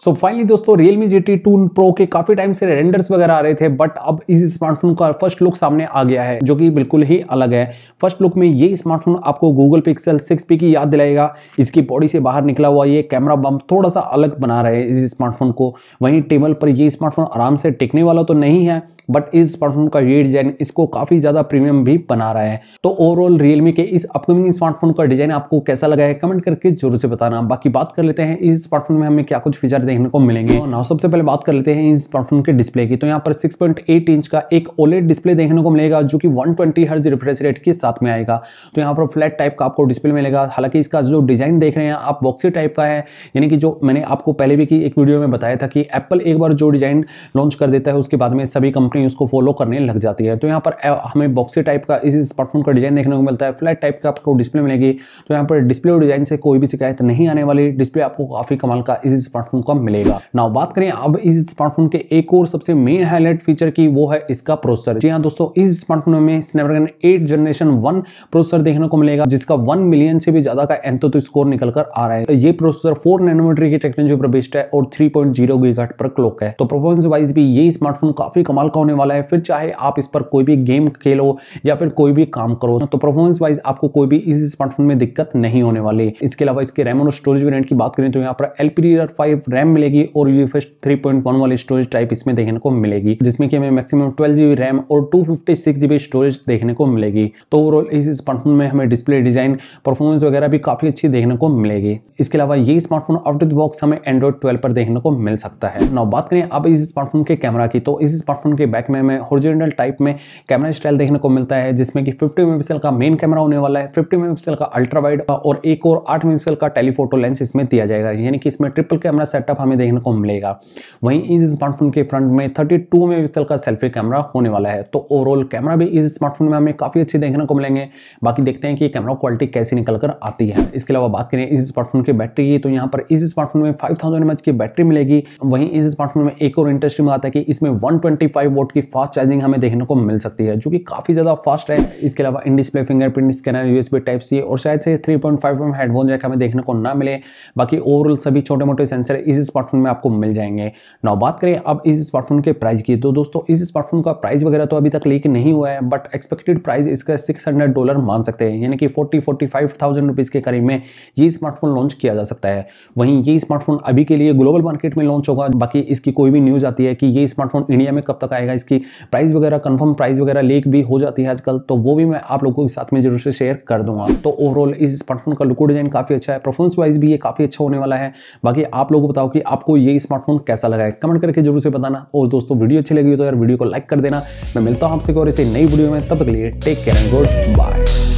सो finally दोस्तों, Realme GT 2 Pro के काफ़ी टाइम से रेंडर्स वगैरह आ रहे थे बट अब इस स्मार्टफ़ोन का फ़र्स्ट लुक सामने आ गया है, जो कि बिल्कुल ही अलग है। फ़र्स्ट लुक में ये स्मार्टफ़ोन आपको गूगल पिक्सल 6P की याद दिलाएगा। इसकी बॉडी से बाहर निकला हुआ ये कैमरा बम थोड़ा सा अलग बना रहे हैं इस स्मार्टफ़ोन को। वहीं टेबल पर ये स्मार्टफ़ोन आराम से टिकने वाला तो नहीं है बट इस स्मार्टफ़ोन का ये डिज़ाइन इसको काफ़ी ज़्यादा प्रीमियम भी बना रहा है। तो ओवरऑल रियलमी के इस अपकमिंग स्मार्टफ़ोन का डिज़ाइन आपको कैसा लगा है कमेंट करके ज़रूर से बताना। बाकी बात कर लेते हैं, इस स्मार्टफ़ोन में हमें क्या कुछ फीचर देखने को मिलेंगे। ना सबसे पहले बात कर लेते हैं इस स्मार्टफ़ोन के डिस्प्ले की। तो यहाँ पर 6.8 इंच का एक ओलेड डिस्प्ले देखने को मिलेगा जो कि 120 ट्वेंटी हर्ज रिफ्रेश रेट के साथ में आएगा। तो यहाँ पर फ्लैट टाइप का आपको डिस्प्ले मिलेगा। हालाँकि इसका जो डिज़ाइन देख रहे हैं आप बॉक्सी टाइप का है। यानी कि जो मैंने आपको पहले भी की एक वीडियो में बताया था कि एप्पल एक बार जो डिज़ाइन लॉन्च कर देता है उसके बाद में सभी कंपनी उसको फॉलो करने लग जाती है। तो यहाँ पर हमें बॉक्सी टाइप का इस स्मार्टफ़ोन का डिज़ाइन देखने को मिलता है। फ्लैट टाइप का आपको डिस्प्ले मिलेगी। तो यहाँ पर डिस्प्ले और डिज़ाइन से कोई भी शिकायत नहीं आने वाली। डिस्प्ले आपको काफ़ी कमाल का इस स्मार्टफ़ोन का मिलेगा। नाउ बात करें अब इस स्मार्टफ़ोन के एक और सबसे मेन हाईलाइट फीचर की, वो है इसका प्रोसेसर जी हाँ दोस्तों, इस स्मार्टफ़ोन में स्नैपड्रैगन 8 जनरेशन 1 प्रोसेसर देखने को मिलेगा, जिसका 1 मिलियन से भी ज़्यादा का एंथो स्कोर निकल कर आ रहा है। ये प्रोसेसर 4 नैनोमीटर की टेक्नोलॉजी पर बेस्ड है और 3.0 पॉइंट पर क्लॉक है। तो परफॉर्मेंस वाइज भी ये स्मार्टफ़ोन काफ़ी कमाल का होने वाला है। फिर चाहे आप इस पर कोई भी गेम खेलो या फिर कोई भी काम करो तो परफॉर्मेंस वाइज आपको कोई भी इस स्मार्टफ़ोन में दिक्कत नहीं होने वाली। इसके अलावा इसके रैम और स्टोरेज वेरिएंट की बात करें तो यहाँ पर एलपीडी फाइव रैम मिलेगी और यू थ्री पॉइंट वन वाली स्टोरेज टाइप इसमें देखने को मिलेगी, जिसमें कि हमें मैक्सिमम 12 जीबी रैम और 256 जीबी स्टोरेज देखने को मिलेगी। तो ओवरऑल इस स्मार्टफ़ोन में हमें डिस्प्ले डिज़ाइन परफॉर्मेंस वगैरह भी काफ़ी अच्छी देखने को मिलेगी। इसके अलावा ये smartphone out of the box हमें एंड्रॉइड ट्वेल्व पर देखने को मिल सकता है। नाउ बात करें अब इस स्मार्टफ़ोन के कैमरा की तो इस स्मार्टफ़ोन के बैक में हमें हॉरिजॉन्टल टाइप में कैमरा स्टाइल देखने को मिलता है, जिसमें कि 50 मेगापिक्सल का मेन कैमरा होने वाला है 50 मेगापिक्सल का अल्ट्रा वाइड और एक और 8 मेगापिक्सल का टेलीफोटो लेंस इसमें दिया जाएगा। यानी कि इसमें ट्रिपल कैमरा सेटअप हमें देखने को मिलेगा। वहीं इस स्मार्टफ़ोन के फ्रंट में 32 मेगापिक्सल का सेल्फी कैमरा होने वाला है। तो ओवरऑल कैमरा भी इस स्मार्टफ़ोन में हमें काफ़ी अच्छे देखने को मिलेंगे। बाकी देखते हैं कि कैमरा क्वालिटी कैसी निकल कर आती है। इसके अलावा बात करें इस स्मार्टफ़ोन की बैटरी की तो यहाँ पर इस स्मार्टफ़ोन में फाइव थाउज़ेंड की बैटरी मिलेगी। वहीं इस स्मार्टफ़ोन में एक और इंटरेस्टिंग बात है कि इसमें वन वोट की फास्ट चार्जिंग हमें देखने को मिल सकती है, जो कि काफ़ी ज़्यादा फास्ट है। इसके अलावा in display fingerprint scanner USB type C और शायद से 3.5 पॉइंट हेडफोन जैक हमें देखने को ना मिले। बाकी ओवरऑल सभी छोटे मोटे सेंसर इस स्मार्टफ़ोन में आपको मिल जाएँगे। ना बात करें अब इस स्मार्टफ़ोन के प्राइस की तो दोस्तों, इस स्मार्टफ़ोन का प्राइस वगैरह तो अभी तक लीक नहीं हुआ है बट एक्सपेक्टेड प्राइस इसका सिक्स डॉलर मान सकते हैं। यानी कि फोर्टी फोर्टी फाइव रुपीज़ के करीब में ये स्मार्टफ़ोन लॉन्च किया जा सकता है। वहीं ये स्मार्टफ़ोन अभी के लिए ग्लोबल मार्केट में लॉन्च होगा। बाकी इसकी कोई भी न्यूज़ आती है कि ये स्मार्टफ़ोन इंडिया में कब तक आएगा, इसकी प्राइस वगैरह कंफर्म प्राइस वगैरह लीक भी हो जाती है आजकल तो वो भी मैं आप लोगों के साथ में ज़रूर से शेयर कर दूँगा। तो ओवरऑल इस स्मार्टफ़ोन का लुक डिज़ाइन काफ़ी अच्छा है परफॉर्मेंस वाइज भी ये काफ़ी अच्छा होने वाला है। बाकी आप लोगों को बताओ कि आपको ये स्मार्टफ़ोन कैसा लगा? है कमेंट करके ज़रूर से बताना। और दोस्तों, वीडियो अच्छी लगी तो यार वीडियो को लाइक कर देना। मैं मिलता हूँ आपसे और इसे नई वीडियो में। तब तक लिए take care and good bye